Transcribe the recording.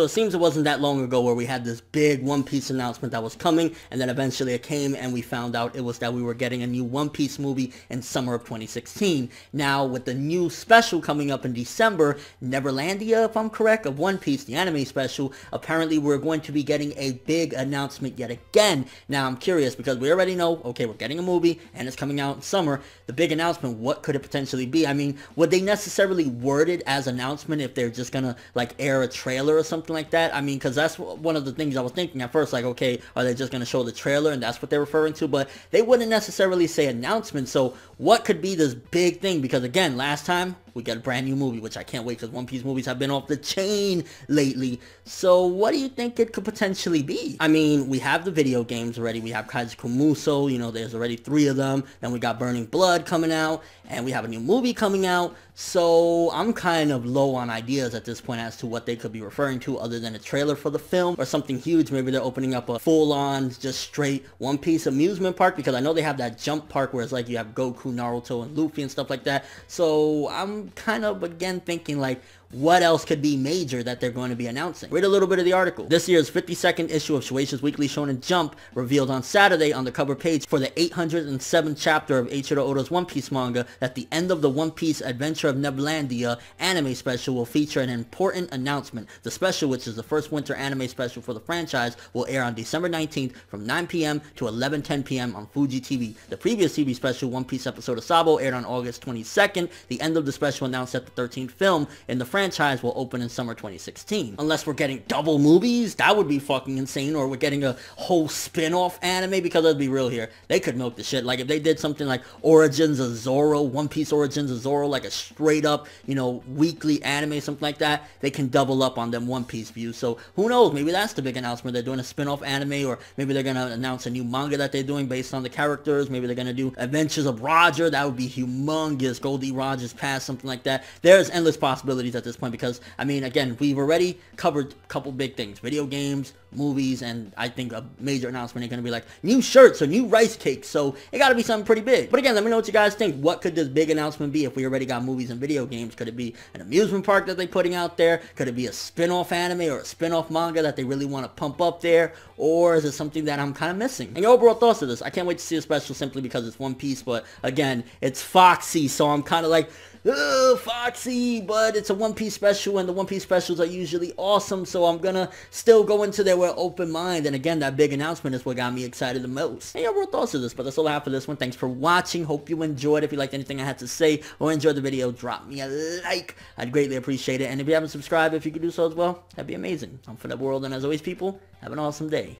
So it seems it wasn't that long ago where we had this big One Piece announcement that was coming, and then eventually it came and we found out it was that we were getting a new One Piece movie in summer of 2016. Now, with the new special coming up in December, Nebulandia, if I'm correct, of One Piece, the anime special, apparently we're going to be getting a big announcement yet again. Now, I'm curious because we already know, okay, we're getting a movie and it's coming out in summer. The big announcement, what could it potentially be? I mean, would they necessarily word it as announcement if they're just gonna like air a trailer or something like that? I mean, because that's one of the things I was thinking at first, like, okay, are they just gonna show the trailer and that's what they're referring to? But they wouldn't necessarily say announcement. So what could be this big thing? Because again, last time we got a brand new movie, which I can't wait because One Piece movies have been off the chain lately. So what do you think it could potentially be? I mean, we have the video games already. We have Kaizoku Musou, you know, there's already three of them. Then we got Burning Blood coming out, and we have a new movie coming out. So I'm kind of low on ideas at this point as to what they could be referring to other than a trailer for the film or something huge. Maybe they're opening up a full-on, just straight One Piece amusement park because I know they have that jump park where it's like you have Goku, Naruto, and Luffy and stuff like that. So I'm kind of, again, thinking like, what else could be major that they're going to be announcing? Read a little bit of the article. This year's 52nd issue of Shueisha's Weekly Shonen Jump revealed on Saturday on the cover page for the 807th chapter of Eiichiro Oda's One Piece manga that the end of the One Piece Adventure of Nebulandia anime special will feature an important announcement. The special, which is the first winter anime special for the franchise, will air on December 19th from 9pm to 11.10 p.m. on Fuji TV. The previous TV special, One Piece episode of Sabo, aired on August 22nd. The end of the special announced that the 13th film in the franchise franchise will open in summer 2016. Unless we're getting double movies, that would be fucking insane, or we're getting a whole spin-off anime, because let's be real here, they could milk the shit. Like, if they did something like Origins of Zoro, One Piece Origins of Zoro, like a straight-up, you know, weekly anime, something like that, they can double up on them One Piece views. So, who knows, maybe that's the big announcement. They're doing a spin-off anime, or maybe they're gonna announce a new manga that they're doing based on the characters. Maybe they're gonna do Adventures of Roger, that would be humongous. Gol D. Rogers Past, something like that. There's endless possibilities at this point because, I mean, again, we've already covered a couple big things. Video games, movies, and I think a major announcement is going to be like new shirts or new rice cakes. So it got to be something pretty big. But again, let me know what you guys think. What could this big announcement be if we already got movies and video games? Could it be an amusement park that they're putting out there? Could it be a spin-off anime or a spin-off manga that they really want to pump up there? Or is it something that I'm kind of missing? And your overall thoughts of this? I can't wait to see a special simply because it's One Piece. But again, it's Foxy, so I'm kind of like, Ugh, Foxy, but it's a One Piece special, and the One Piece specials are usually awesome, so I'm gonna still go into there with an open mind, and again, that big announcement is what got me excited the most. And your thoughts of this, but that's all I have for this one. Thanks for watching. Hope you enjoyed. If you liked anything I had to say or enjoyed the video, drop me a like. I'd greatly appreciate it, and if you haven't subscribed, if you could do so as well, that'd be amazing. I'm ForneverWorld, and as always, people, have an awesome day.